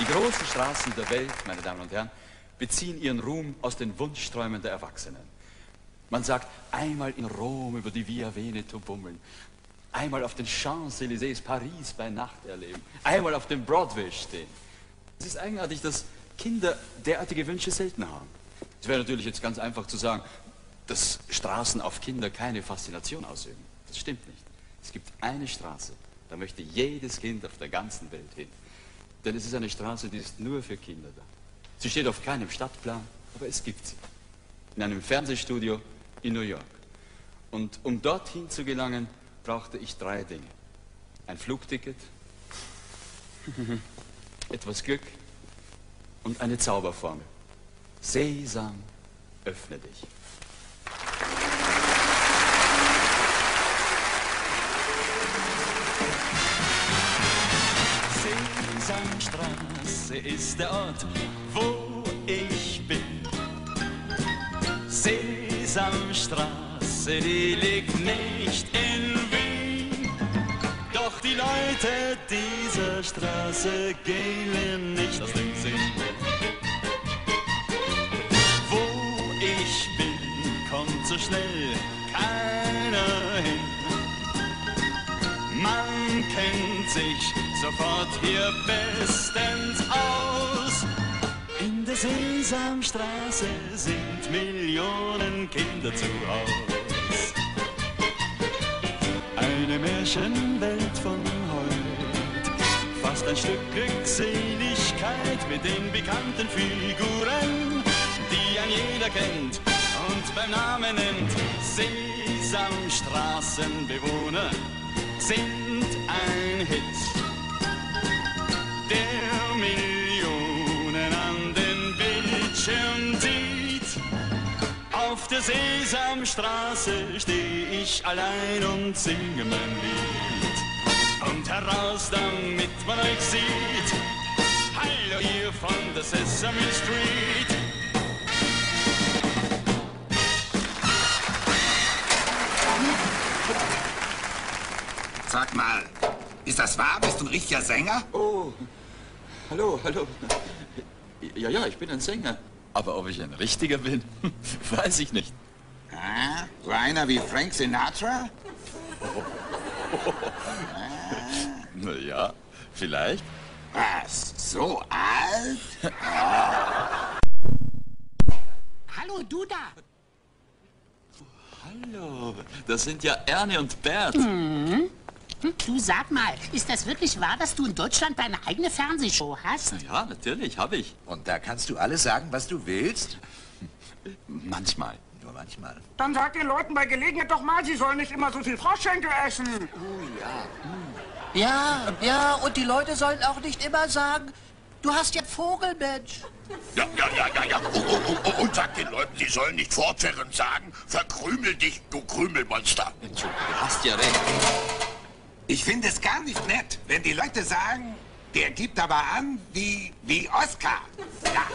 Die großen Straßen der Welt, meine Damen und Herren, beziehen ihren Ruhm aus den Wunschträumen der Erwachsenen. Man sagt, einmal in Rom über die Via Veneto bummeln, einmal auf den Champs-Élysées Paris bei Nacht erleben, einmal auf dem Broadway stehen. Es ist eigenartig, dass Kinder derartige Wünsche selten haben. Es wäre natürlich jetzt ganz einfach zu sagen, dass Straßen auf Kinder keine Faszination ausüben. Das stimmt nicht. Es gibt eine Straße, da möchte jedes Kind auf der ganzen Welt hin. Denn es ist eine Straße, die ist nur für Kinder da. Sie steht auf keinem Stadtplan, aber es gibt sie. In einem Fernsehstudio in New York. Und um dorthin zu gelangen, brauchte ich drei Dinge. Ein Flugticket, etwas Glück und eine Zauberformel. Sesam, öffne dich. Ist der Ort, wo ich bin. Sesamstraße, die liegt nicht in Wien. Doch die Leute dieser Straße gehen mir nicht aus dem Sinn. Wo ich bin, kommt so schnell keiner hin. Man kennt sich sofort hier bestens aus. In der Sesamstraße sind Millionen Kinder zu Haus. Eine Märchenwelt von heute, fast ein Stück Glückseligkeit mit den bekannten Figuren, die ein jeder kennt und beim Namen nennt. Sesamstraßenbewohner sind ein Hit Bildschirm sieht. Auf der Sesamstraße steh ich allein und singe mein Lied. Und heraus, damit man euch sieht. Hallo ihr von der Sesame Street. Sag mal, ist das wahr? Bist du ein richtiger Sänger? Oh, hallo, hallo. Ja, ja, ich bin ein Sänger. Aber ob ich ein richtiger bin, weiß ich nicht. Ah, so einer wie Frank Sinatra? Na ja, vielleicht. Was? So alt? Hallo, du da. Hallo, das sind ja Erne und Bert. Hm, Du sag mal, ist das wirklich wahr, dass du in Deutschland deine eigene Fernsehshow hast? Ja, natürlich, habe ich. Und da kannst du alles sagen, was du willst? Manchmal. Nur manchmal. Dann sag den Leuten bei Gelegenheit doch mal, sie sollen nicht immer so viel Froschschenkel essen. Ja, ja, und die Leute sollen auch nicht immer sagen, du hast ja Vogelmensch. Ja, ja, ja, ja, ja. Oh, oh, oh, oh, und sag den Leuten, sie sollen nicht fortwährend sagen, verkrümel dich, du Krümelmonster. Entschuldigung, du hast ja recht. Ich finde es gar nicht nett, wenn die Leute sagen, der gibt aber an wie, wie Oscar. Ja.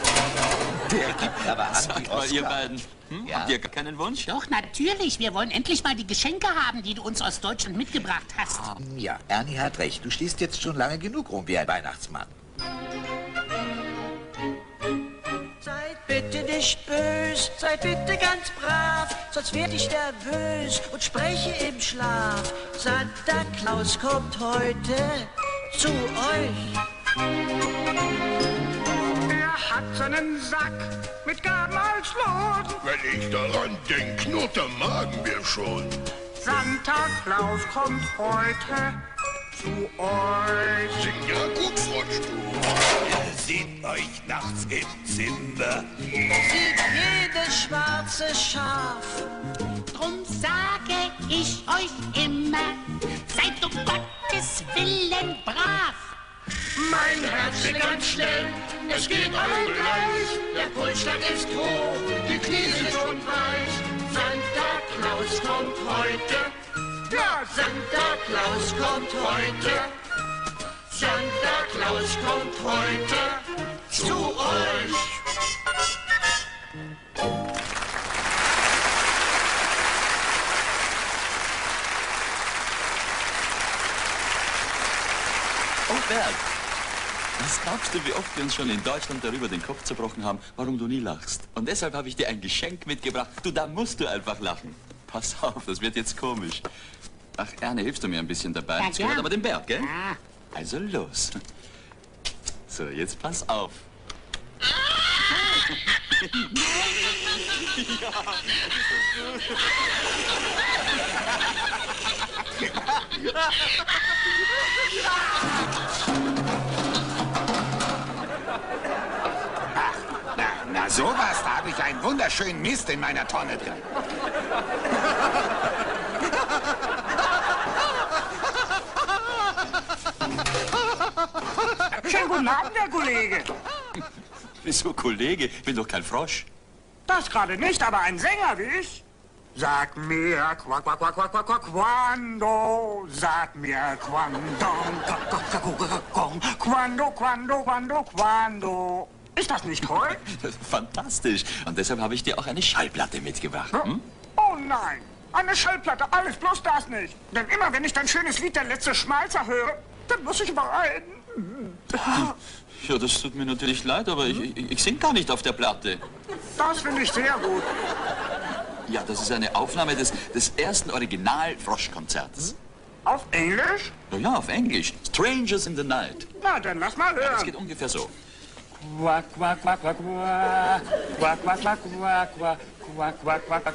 Der gibt aber an Sag wie mal, ihr Oscar. beiden, hm? Ja? habt ihr gar keinen Wunsch? Doch, natürlich. Wir wollen endlich mal die Geschenke haben, die du uns aus Deutschland mitgebracht hast. Ja, Ernie hat recht. Du stehst jetzt schon lange genug rum wie ein Weihnachtsmann. Nicht bös, seid bitte ganz brav, sonst werd ich nervös und spreche im Schlaf. Santa Claus kommt heute zu euch. Er hat seinen Sack mit Gaben als Lohn. Wenn ich daran denk, knurrt der Magen mir schon. Santa Claus kommt heute zu euch. Sing ja gut. Ihr seht euch nachts im Zimmer. Sieht jedes schwarze Schaf. Drum sage ich euch immer, seid um Gottes Willen brav. Mein Herz schlägt ganz schnell, es geht allen gleich. Der Pulsschlag ist hoch, die Knie sind schon weich. Santa Claus kommt heute. Ja, Santa Claus kommt heute. Santa Claus kommt heute zu euch. Oh, Bert. Was glaubst du, wie oft wir uns schon in Deutschland darüber den Kopf zerbrochen haben, warum du nie lachst? Und deshalb habe ich dir ein Geschenk mitgebracht. Du, da musst du einfach lachen. Pass auf, das wird jetzt komisch. Ach, Erne, hilfst du mir ein bisschen dabei? Ja, das gehört aber dem Bert, gell? Ja. Also los. So, jetzt pass auf. Na, na sowas, da habe ich einen wunderschönen Mist in meiner Tonne drin. Schönen guten Abend, Herr Kollege. Wieso, Kollege? Ich bin doch kein Frosch. Das gerade nicht, aber ein Sänger wie ich. Sag mir, quack, quack, quack, quack, quack, quack, quando, sag mir, quando, quando, quando, quando, quando. Ist das nicht toll? Fantastisch. Und deshalb habe ich dir auch eine Schallplatte mitgebracht. Hm? Oh nein, eine Schallplatte, alles bloß das nicht. Denn immer wenn ich dein schönes Lied Der letzte Schmalzer höre, dann muss ich weinen. Ja, das tut mir natürlich leid, aber ich, ich, ich sing gar nicht auf der Platte. Das finde ich sehr gut. Ja, das ist eine Aufnahme des, des ersten Original-Frosch-Konzerts. Auf Englisch? Ja, ja, auf Englisch. Strangers in the Night. Na, dann lass mal Das hören. geht ungefähr so. Quack, quack, quack, quack, quack. Quack, quack, quack, quack, quack. Quack, quack, quack, quack, quack.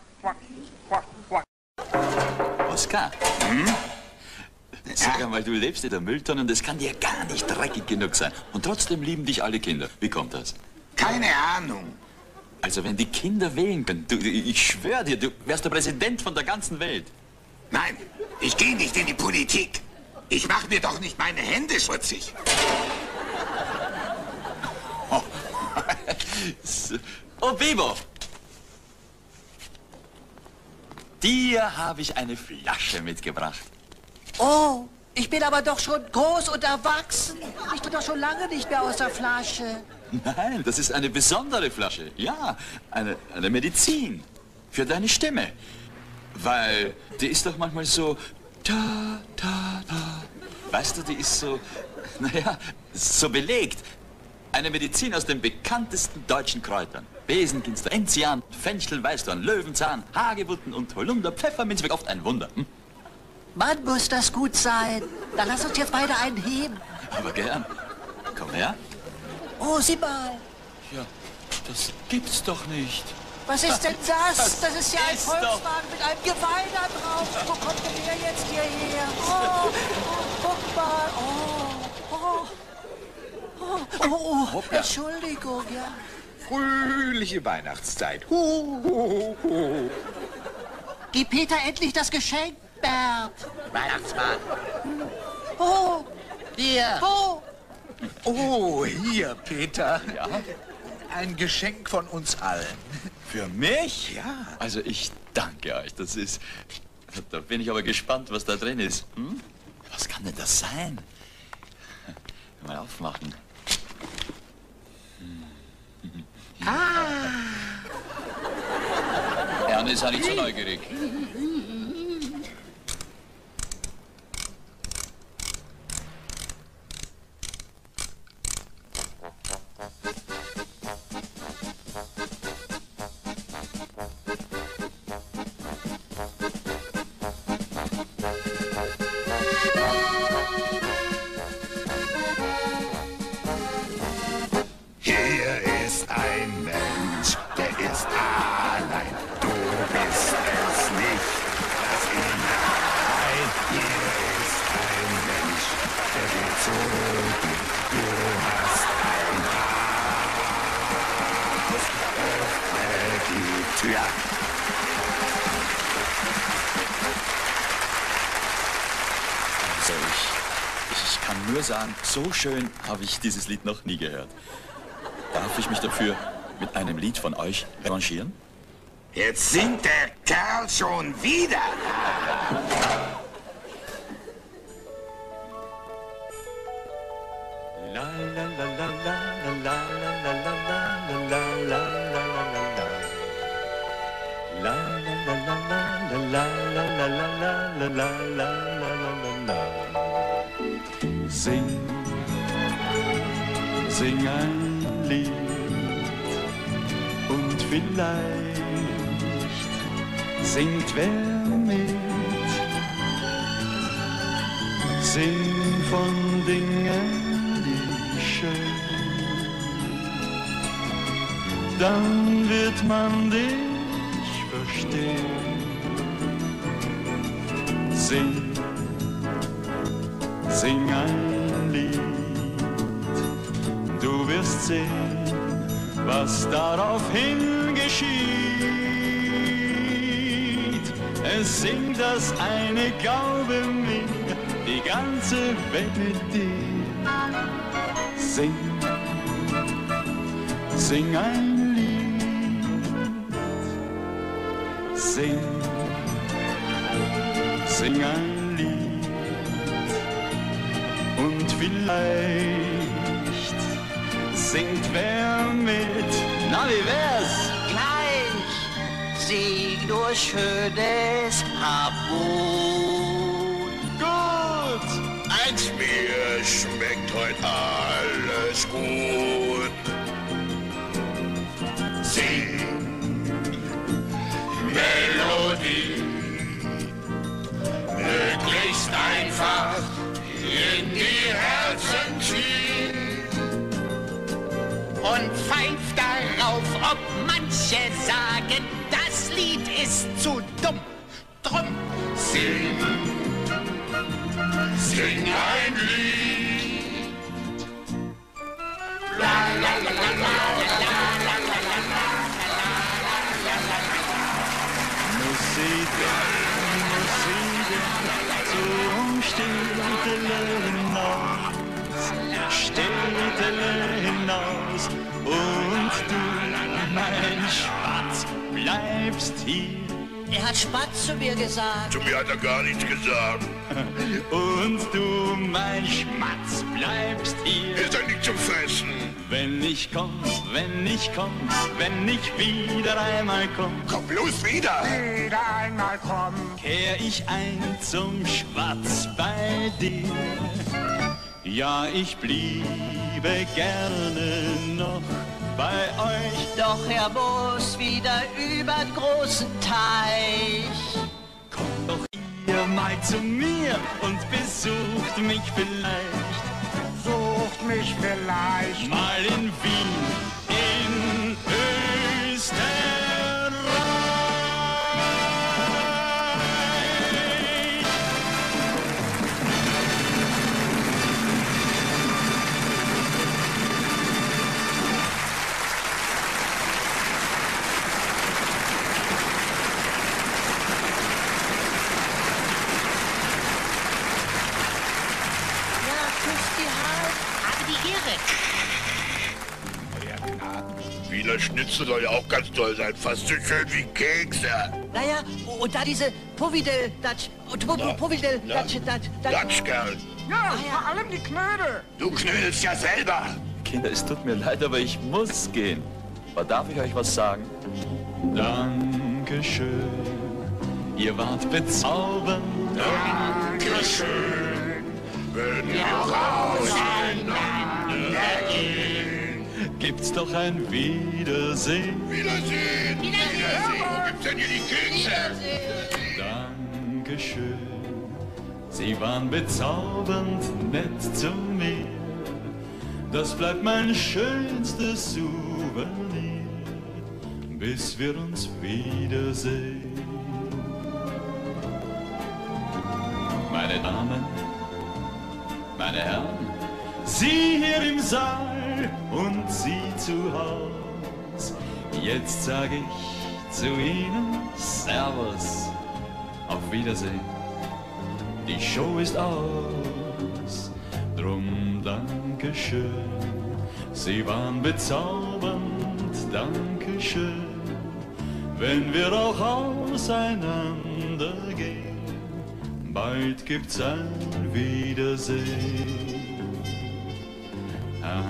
Oskar. Sag einmal, du lebst in der Mülltonne und es kann dir gar nicht dreckig genug sein. Und trotzdem lieben dich alle Kinder. Wie kommt das? Keine Ahnung. Also, wenn die Kinder wählen können, du, ich schwöre dir, du wärst der Präsident von der ganzen Welt. Nein, ich gehe nicht in die Politik. Ich mache mir doch nicht meine Hände schmutzig. So. Oh, Bebo! Dir habe ich eine Flasche mitgebracht. Oh, ich bin aber doch schon groß und erwachsen. Ich bin doch schon lange nicht mehr aus der Flasche. Nein, das ist eine besondere Flasche. Ja, eine, eine Medizin für deine Stimme. Weil die ist doch manchmal so... Ta, ta, ta. Weißt du, die ist so... Naja, so belegt. Eine Medizin aus den bekanntesten deutschen Kräutern. Besenginster, Enzian, Fenchel, Weißdorn, Löwenzahn, Hagebutten und Holunder, Pfefferminz, oft ein Wunder. Hm? Mann, muss das gut sein. Dann lass uns jetzt beide einen heben. Aber gern. Komm her. Oh, sieh mal. Ja, das gibt's doch nicht. Was ist denn das? Das Das ist ja ein ist Volkswagen mit einem Geweih da drauf. Wo kommt denn der jetzt hierher? Oh, oh, guck mal. Oh, oh. Oh, oh, oh. Entschuldigung, ja. Fröhliche Weihnachtszeit. Hu, hu, hu. Gib Peter endlich das Geschenk, Bert. Weihnachtsmann. Oh, Hier. oh. Oh, hier, Peter. Ja? Ein Geschenk von uns allen. Für mich? Ja. Also ich danke euch. Das ist. Da bin ich aber gespannt, was da drin ist. Hm? Was kann denn das sein? Mal aufmachen. Ah! Erne ist ja nicht so neugierig. Die Tür. Also ich, ich kann nur sagen, so schön habe ich dieses Lied noch nie gehört. Darf ich mich dafür mit einem Lied von euch revanchieren? Jetzt singt der Kerl schon wieder. La la la la la. Sing, sing ein Lied und vielleicht singt wer mit. Sing von Dingen, die schön. Dann wird man dich verstehen. Sing, sing ein Lied. Du wirst sehen, was daraufhin geschieht. Es singt das eine, glaube mir, die ganze Welt mit dir. Sing, sing ein Lied. Sing, sing ein Lied. Und vielleicht singt wer mit. Na, wie wär's? Gleich, sieg nur schönes Habun. Gut! Eins mir schmeckt heute alles gut. Sing sing ein Lied. La la la la la la la zum Städtele hinaus, Städtele hinaus. Und du, mein Spatz, bleibst hier. Er hat Spatz zu mir gesagt. Zu mir hat er gar nichts gesagt. Und du, mein Schmatz, bleibst hier. Ist er nicht zum Fressen? Wenn ich komm, wenn ich komm, wenn ich wieder einmal komm, Komm bloß wieder. Wieder einmal kommen. kehr ich ein zum Schwarz bei dir. Ja, ich bliebe gerne noch bei euch. Doch er muss wieder über den großen Teich. Kommt doch ihr mal zu mir und besucht mich vielleicht. Sucht mich vielleicht. Mal in Wien, die Ehre. Wiener Schnitzel soll ja auch ganz toll sein. Fast so schön wie Kekse. Naja, und da diese Povidel, das, Povidel, das, das, das. Latschkerl. Ja, vor allem die Knödel. Du knödelst ja selber. Kinder, es tut mir leid, aber ich muss gehen. Aber darf ich euch was sagen? Dankeschön, ihr wart bezaubernd. Dankeschön. Wenn wir auseinandergehen. Gibt's doch ein Wiedersehen. Wiedersehen. Wiedersehen. Wo gibt's denn hier die Kekse? Dankeschön, Sie waren bezaubernd nett zu mir. Das bleibt mein schönstes Souvenir, bis wir uns wiedersehen. Meine Damen, meine Herren, Sie hier im Saal und Sie zu Haus. Jetzt sage ich zu Ihnen Servus, auf Wiedersehen. Die Show ist aus, drum Dankeschön. Sie waren bezaubernd, Dankeschön. Wenn wir auch auseinandergehen, bald gibt's ein Wiedersehen. Ah,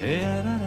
ah,